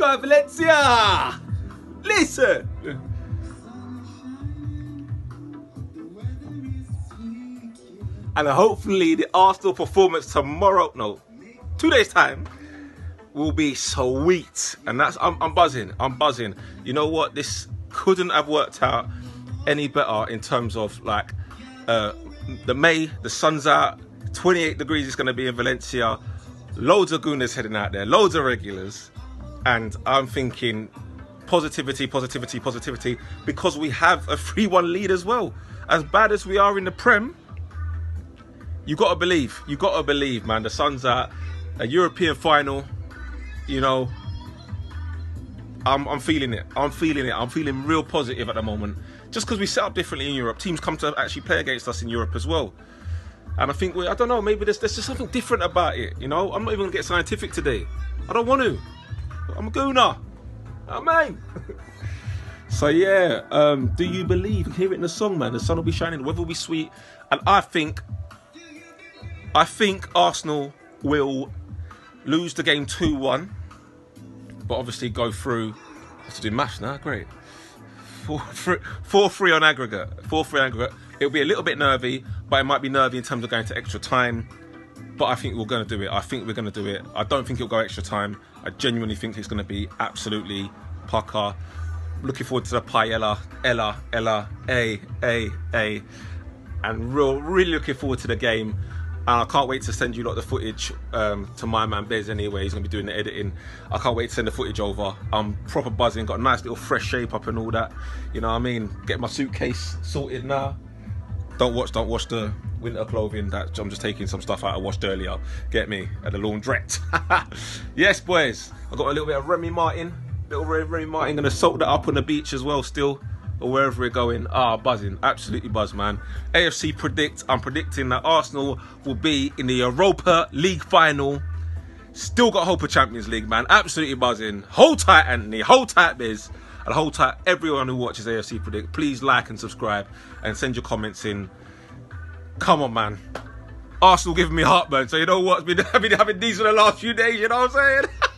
got Valencia. Listen. And hopefully the Arsenal performance tomorrow, no, two days time, will be sweet. And that's I'm, I'm buzzing. I'm buzzing. You know what? This couldn't have worked out any better in terms of like uh, the May, the sun's out, 28 degrees is going to be in Valencia, loads of gooners heading out there, loads of regulars, and I'm thinking positivity, positivity, positivity, because we have a 3 1 lead as well. As bad as we are in the Prem, you got to believe, you got to believe, man. The sun's out, a European final, you know. I'm, I'm feeling it. I'm feeling it. I'm feeling real positive at the moment. Just because we set up differently in Europe, teams come to actually play against us in Europe as well. And I think we, I don't know, maybe there's, there's just something different about it. You know, I'm not even gonna get scientific today. I don't want to. I'm a gooner. I mean. so yeah, um, do you believe? You hear it in the song, man. The sun will be shining, the weather will be sweet, and I think, I think Arsenal will lose the game two one, but obviously go through. I have to do maths now. Great. four Four, three, four three on aggregate. Four three on aggregate. It'll be a little bit nervy, but it might be nervy in terms of going to extra time. But I think we're going to do it. I think we're going to do it. I don't think it'll go extra time. I genuinely think it's going to be absolutely pucker. Looking forward to the paella, Ella, Ella, A, A, A, and real, really looking forward to the game. And I can't wait to send you lot the footage um, to my man Bez anyway. He's gonna be doing the editing. I can't wait to send the footage over. I'm proper buzzing, got a nice little fresh shape up and all that. You know what I mean? Get my suitcase sorted now. Don't watch, don't watch the winter clothing. That I'm just taking some stuff out I washed earlier. Get me at the laundrette. yes, boys. I got a little bit of Remy Martin. Little Remy Martin. Gonna soak that up on the beach as well. Still or wherever we're going. Ah, buzzing, absolutely buzz, man. AFC predict, I'm predicting that Arsenal will be in the Europa League final. Still got hope of Champions League, man. Absolutely buzzing. Hold tight, Anthony. Hold tight, Biz. And hold tight, everyone who watches AFC Predict. Please like and subscribe and send your comments in. Come on, man. Arsenal giving me heartburn. So you know what? I've been, I've been having these for the last few days, you know what I'm saying?